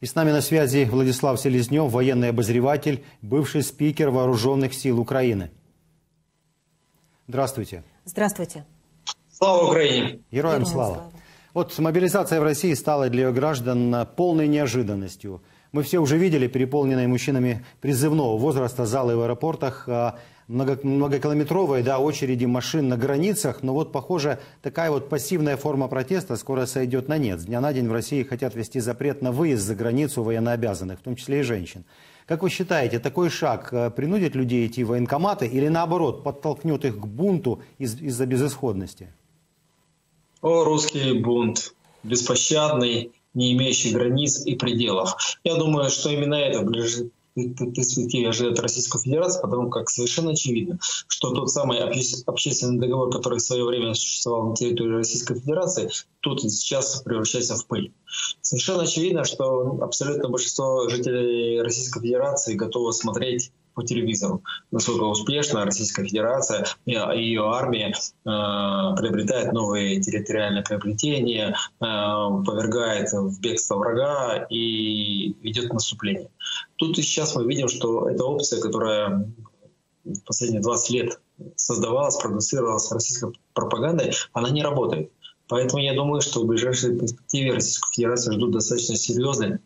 И с нами на связи Владислав Селезнев, военный обозреватель, бывший спикер Вооруженных сил Украины. Здравствуйте. Здравствуйте. Слава Украине! Героям, Героям слава. слава! Вот мобилизация в России стала для ее граждан полной неожиданностью. Мы все уже видели переполненные мужчинами призывного возраста залы в аэропортах, а много, многокилометровые да, очереди машин на границах, но вот, похоже, такая вот пассивная форма протеста скоро сойдет на нет. С дня на день в России хотят ввести запрет на выезд за границу военнообязанных, в том числе и женщин. Как вы считаете, такой шаг э, принудит людей идти в военкоматы или наоборот подтолкнет их к бунту из- из-за безысходности? О, русский бунт, беспощадный, не имеющий границ и пределов. Я думаю, что именно это в перспективе ожидает Российскую Федерацию, потому как совершенно очевидно, что тот самый общественный договор, который в свое время существовал на территории Российской Федерации, тут сейчас превращается в пыль. Совершенно очевидно, что абсолютно большинство жителей Российской Федерации готовы смотреть по телевизору, насколько успешно Российская Федерация и ее армия э, приобретает новые территориальные приобретения, э, повергает в бегство врага и ведет наступление. Тут и сейчас мы видим, что эта опция, которая последние 20 лет создавалась, продуцировалась российской пропагандой, она не работает. Поэтому я думаю, что в ближайшей перспективе Российскую Федерацию ждут достаточно серьезные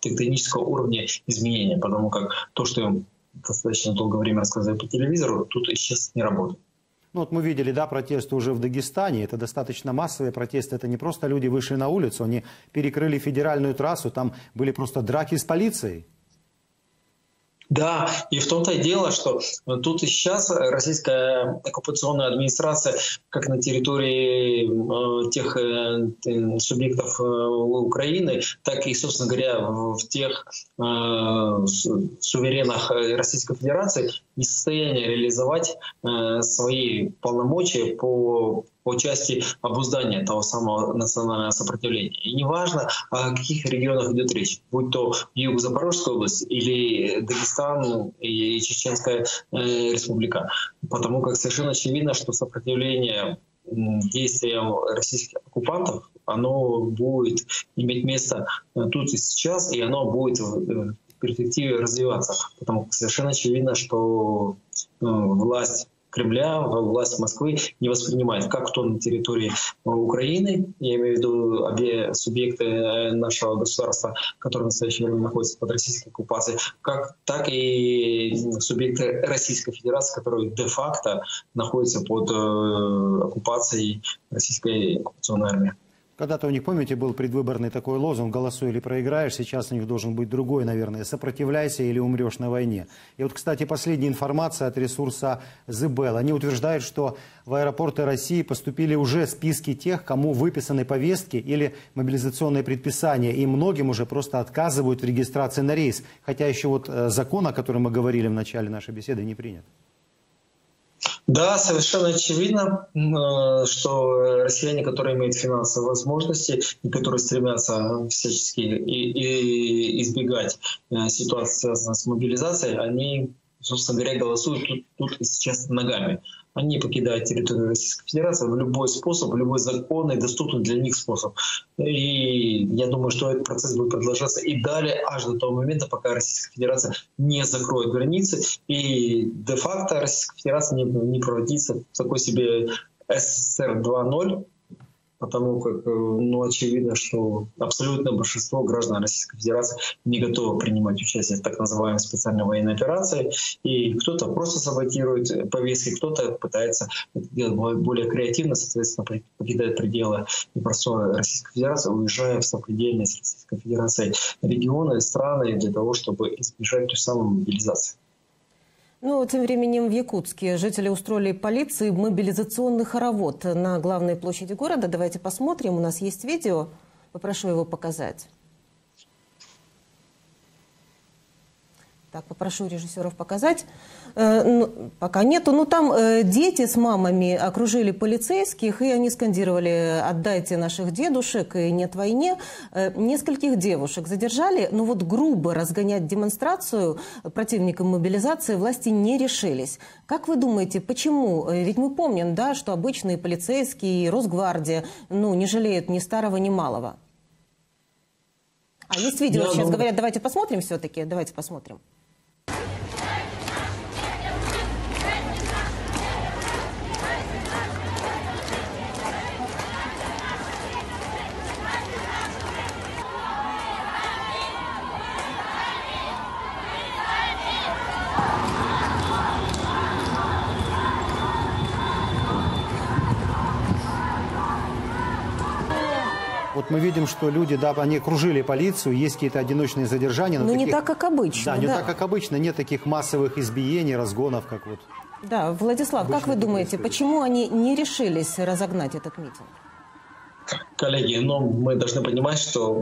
тектонического уровня изменения, потому как то, что достаточно долгое время рассказывали по телевизору, тут и сейчас не работает. Ну вот мы видели, да, протесты уже в Дагестане. Это достаточно массовые протесты. Это не просто люди вышли на улицу, они перекрыли федеральную трассу, там были просто драки с полицией. Да, и в том-то и дело, что тут и сейчас российская оккупационная администрация, как на территории э, тех э, субъектов э, Украины, так и, собственно говоря, в тех суверенах Российской Федерации, не в состоянии реализовать свои полномочия по по части обуздания того самого национального сопротивления. И неважно, о каких регионах идет речь, будь то юг Запорожской области или Дагестан и Чеченская э, республика. Потому как совершенно очевидно, что сопротивление действиям российских оккупантов, оно будет иметь место э, тут и сейчас, и оно будет в перспективе развиваться. Потому что совершенно очевидно, что э, власть Кремля, власть Москвы не воспринимает как то на территории э, Украины, я имею в виду обе субъекты э, нашего государства, которые в настоящее время находятся под российской оккупацией, как, так и субъекты Российской Федерации, которые де-факто находятся под э, оккупацией российской оккупационной армии. Когда-то у них, помните, был предвыборный такой лозунг «Голосуй или проиграешь». Сейчас у них должен быть другой, наверное. «Сопротивляйся или умрешь на войне». И вот, кстати, последняя информация от ресурса «Зебел». Они утверждают, что в аэропорты России поступили уже списки тех, кому выписаны повестки или мобилизационные предписания. И многим уже просто отказывают в регистрации на рейс. Хотя еще вот э, закон, о котором мы говорили в начале нашей беседы, не принят. Да, совершенно очевидно, э, что россияне, которые имеют финансовые возможности и которые стремятся всячески избегать э, ситуации, связанной с мобилизацией, они, собственно говоря, голосуют тут, тут и сейчас ногами они покидают территорию Российской Федерации в любой способ, в любой законный, доступный для них способ. И я думаю, что этот процесс будет продолжаться и далее, аж до того момента, пока Российская Федерация не закроет границы и де-факто Российская Федерация не, не превратится в такой себе СССР 2.0, потому как э, ну, очевидно, что абсолютное большинство граждан Российской Федерации не готовы принимать участие в так называемой специальной военной операции. И кто-то просто саботирует повестки, кто-то пытается делать более креативно, соответственно, покидает пределы и простора Российской Федерации, уезжая в сопредельные с Российской Федерацией регионы, страны для того, чтобы избежать той самой мобилизации. Ну, тем временем в Якутске жители устроили полиции мобилизационный хоровод на главной площади города. Давайте посмотрим. У нас есть видео. Попрошу его показать. Так, попрошу режиссеров показать. Э, ну, пока нету. Ну, там э, дети с мамами окружили полицейских, и они скандировали «отдайте наших дедушек» и «нет войне». Э, нескольких девушек задержали, но вот грубо разгонять демонстрацию противникам мобилизации власти не решились. Как вы думаете, почему? Ведь мы помним, да, что обычные полицейские и Росгвардия ну, не жалеют ни старого, ни малого. А есть видео, Я сейчас думаю... говорят, давайте посмотрим все-таки, давайте посмотрим. Вот мы видим, что люди, да, они кружили полицию, есть какие-то одиночные задержания. Но, но таких, не так, как обычно. Да, не да. так, как обычно. Нет таких массовых избиений, разгонов, как вот. Да, Владислав, как вы думаете, происходит. почему они не решились разогнать этот митинг? Коллеги, но мы должны понимать, что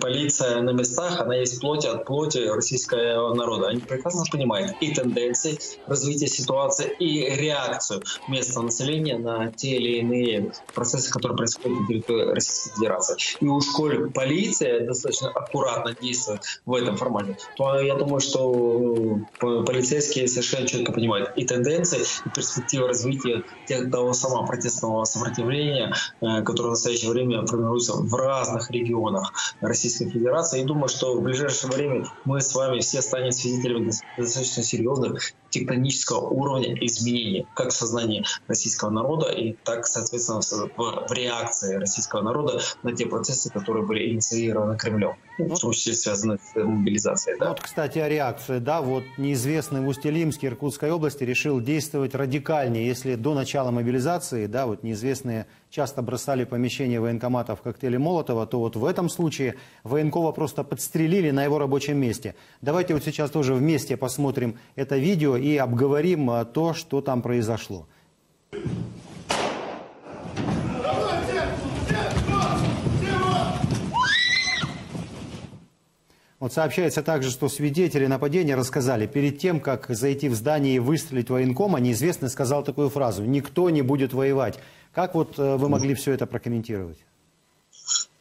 полиция на местах, она есть плоть от плоти российского народа. Они прекрасно понимают и тенденции развития ситуации, и реакцию местного населения на те или иные процессы, которые происходят территории Российской Федерации. И уж коль полиция достаточно аккуратно действует в этом формате, то я думаю, что полицейские совершенно четко понимают и тенденции, и перспективы развития того самого протестного сопротивления, э, которое в настоящее время формируется в разных регионах Российской Федерации. И думаю, что в ближайшее время мы с вами все станем свидетелями достаточно серьезных тектонического уровня изменений как в сознании российского народа и так, соответственно, в, в реакции российского народа на те процессы, которые были инициированы Кремлем, ну, в том числе связаны с мобилизацией. Да. Вот, кстати, о реакции. Да, вот неизвестный в Усть-Илимске Иркутской области решил действовать радикальнее. Если до начала мобилизации, да, вот неизвестные часто бросали помещение военкомата в коктейле Молотова, то вот в этом случае военкова просто подстрелили на его рабочем месте. Давайте вот сейчас тоже вместе посмотрим это видео и обговорим а, то, что там произошло. Вот сообщается также, что свидетели нападения рассказали, перед тем, как зайти в здание и выстрелить военкома, неизвестный сказал такую фразу «Никто не будет воевать». Как вот э, вы могли все это прокомментировать?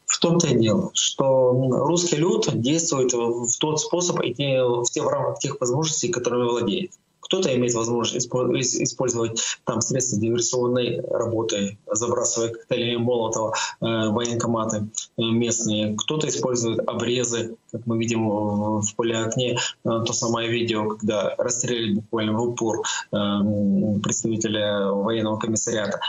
В том-то и дело, что русский люд действует в тот способ и в, те, в рамках тех возможностей, которыми владеет. Кто-то имеет возможность использовать там средства диверсионной работы, забрасывая коктейли Молотова, э, военкоматы э, местные. Кто-то использует обрезы, как мы видим в поле окне, э, то самое видео, когда расстреляли буквально в упор э, представителя военного комиссариата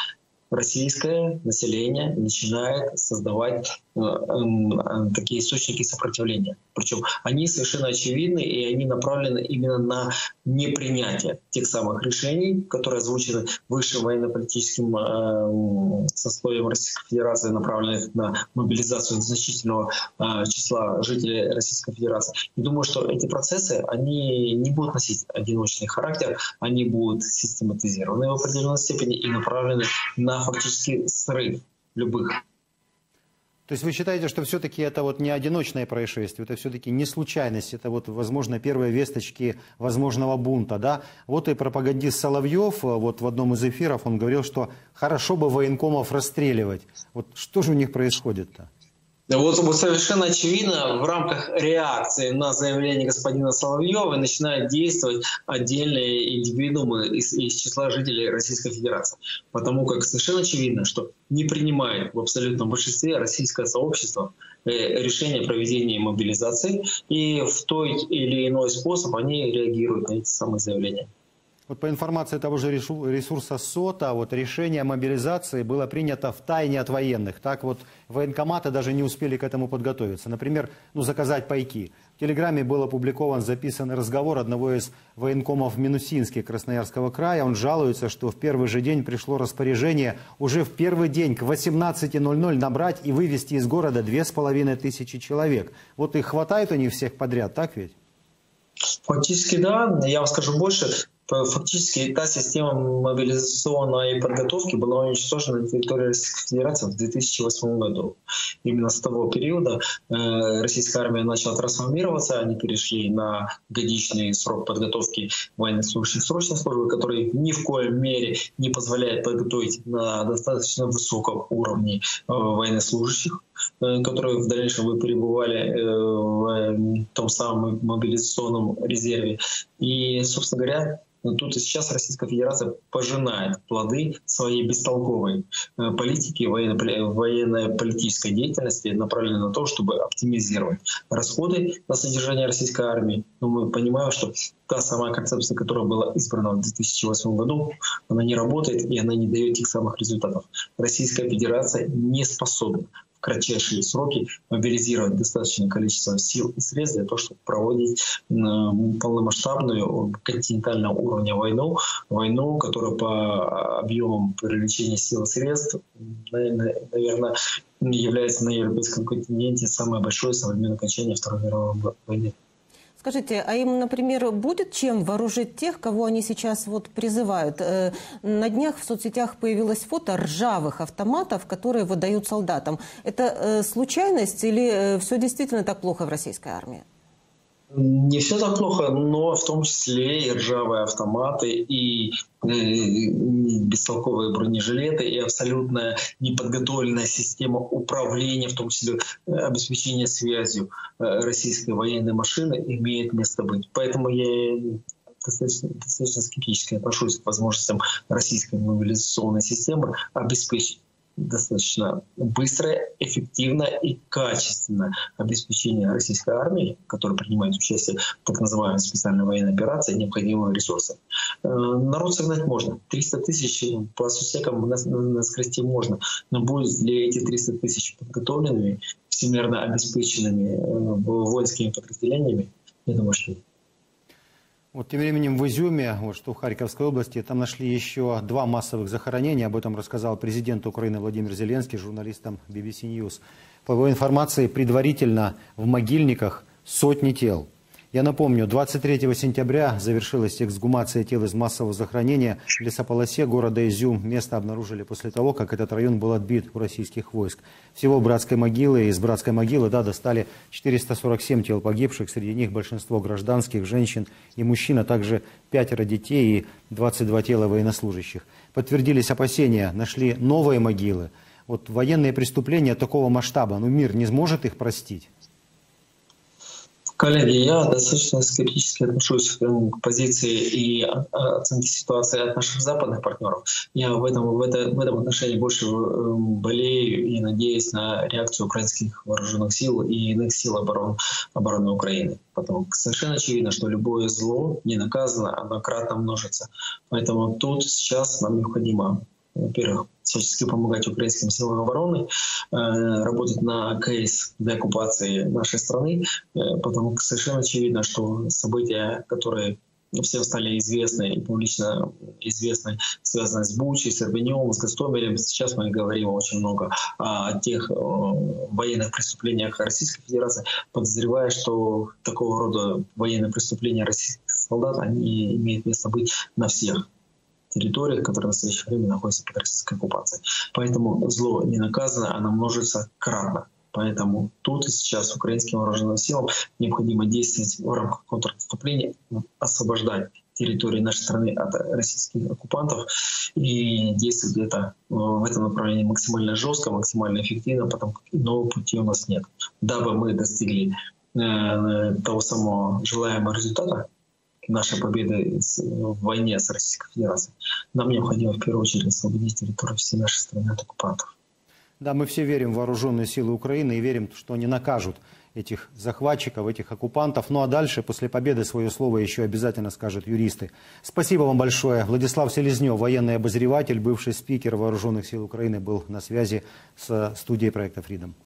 российское население начинает создавать такие источники сопротивления. Причем они совершенно очевидны и они направлены именно на непринятие тех самых решений, которые озвучены высшим военно-политическим э, сословием Российской Федерации, направленных на мобилизацию значительного числа жителей Российской Федерации. И думаю, что эти процессы, они не будут носить одиночный характер, они будут систематизированы в определенной степени и направлены на фактически срыв любых. То есть вы считаете, что все-таки это вот не одиночное происшествие, это все-таки не случайность, это вот, возможно, первые весточки возможного бунта, да? Вот и пропагандист Соловьев, вот в одном из эфиров он говорил, что хорошо бы военкомов расстреливать. Вот что же у них происходит-то? Вот, вот совершенно очевидно, в рамках реакции на заявление господина Соловьева начинают действовать отдельные индивидуумы из, из числа жителей Российской Федерации. Потому как совершенно очевидно, что не принимает в абсолютном большинстве российское сообщество э, решение проведения мобилизации, и в той или иной способ они реагируют на эти самые заявления. Вот по информации того же ресурса СОТа, вот решение о мобилизации было принято в тайне от военных. Так вот военкоматы даже не успели к этому подготовиться. Например, ну, заказать пайки. В Телеграме был опубликован записанный разговор одного из военкомов Минусинске Красноярского края. Он жалуется, что в первый же день пришло распоряжение уже в первый день к 18.00 набрать и вывести из города две с половиной тысячи человек. Вот их хватает у них всех подряд, так ведь? Фактически да. Я вам скажу больше фактически та система мобилизационной подготовки была уничтожена на территории Российской Федерации в 2008 году. Именно с того периода э, российская армия начала трансформироваться, они перешли на годичный срок подготовки военнослужащих срочной службы, который ни в коем мере не позволяет подготовить на достаточно высоком уровне э, военнослужащих э, которые в дальнейшем вы пребывали в том самом мобилизационном резерве. И, собственно говоря, Но тут и сейчас Российская Федерация пожинает плоды своей бестолковой э, политики, военно-политической деятельности, направленной на то, чтобы оптимизировать расходы на содержание российской армии. Но мы понимаем, что та самая концепция, которая была избрана в 2008 году, она не работает и она не дает тех самых результатов. Российская Федерация не способна кратчайшие сроки мобилизировать достаточное количество сил и средств для того, чтобы проводить полномасштабную континентального уровня войну, войну, которая по объемам привлечения сил и средств, наверное, является на европейском континенте самой большой со времен окончания Второй мировой войны. Скажите, а им, например, будет чем вооружить тех, кого они сейчас вот призывают? Э, на днях в соцсетях появилось фото ржавых автоматов, которые выдают солдатам. Это э, случайность или э, все действительно так плохо в российской армии? Не все так плохо, но в том числе и ржавые автоматы, и бестолковые бронежилеты, и абсолютно неподготовленная система управления, в том числе э, обеспечения связью э, российской военной машины имеет место быть. Поэтому я достаточно, достаточно скептически отношусь к возможностям российской мобилизационной системы обеспечить достаточно быстрое, эффективное и качественное обеспечение российской армии, которая принимает участие в так называемой специальной военной операции, необходимыми ресурсами. Э, народ согнать можно. 300 тысяч по сусекам наскрести можно. Но будет ли эти 300 тысяч подготовленными, всемирно обеспеченными э, воинскими подразделениями? Я думаю, что нет. Вот тем временем в Изюме, вот что в Харьковской области, там нашли еще два массовых захоронения. Об этом рассказал президент Украины Владимир Зеленский журналистам BBC News. По его информации, предварительно в могильниках сотни тел. Я напомню, 23 сентября завершилась эксгумация тел из массового захоронения в лесополосе города Изюм. Место обнаружили после того, как этот район был отбит у российских войск. Всего братской могилы, из братской могилы да, достали 447 тел погибших. Среди них большинство гражданских, женщин и мужчин, а также пятеро детей и 22 тела военнослужащих. Подтвердились опасения, нашли новые могилы. Вот военные преступления такого масштаба, ну мир не сможет их простить? Коллеги, я достаточно скептически отношусь к позиции и оценке ситуации от наших западных партнеров. Я в этом, в, это, в этом отношении больше э, болею и надеюсь на реакцию украинских вооруженных сил и иных сил обороны, обороны Украины. Потому что совершенно очевидно, что любое зло не наказано, оно кратно множится. Поэтому тут сейчас нам необходимо во-первых, всячески помогать украинским силам обороны, э, работать на кейс деоккупации нашей страны, э, потому что совершенно очевидно, что события, которые всем стали известны и публично известны, связанные с Бучей, с Ирбенем, с Гастомелем. Сейчас мы говорим очень много о тех военных преступлениях Российской Федерации, подозревая, что такого рода военные преступления российских солдат, они имеют место быть на всех территориях, которые в настоящее время находятся под российской оккупацией. Поэтому зло не наказано, оно множится кратно. Поэтому тут и сейчас украинским вооруженным силам необходимо действовать в рамках контрнаступления, освобождать территории нашей страны от российских оккупантов и действовать где-то э, в этом направлении максимально жестко, максимально эффективно, потому как иного пути у нас нет. Дабы мы достигли э, того самого желаемого результата, нашей победы в войне с Российской Федерацией, нам необходимо в первую очередь освободить территорию всей нашей страны от оккупантов. Да, мы все верим в вооруженные силы Украины и верим, что они накажут этих захватчиков, этих оккупантов. Ну а дальше, после победы, свое слово еще обязательно скажут юристы. Спасибо вам большое. Владислав Селезнев, военный обозреватель, бывший спикер Вооруженных сил Украины, был на связи с студией проекта «Фридом».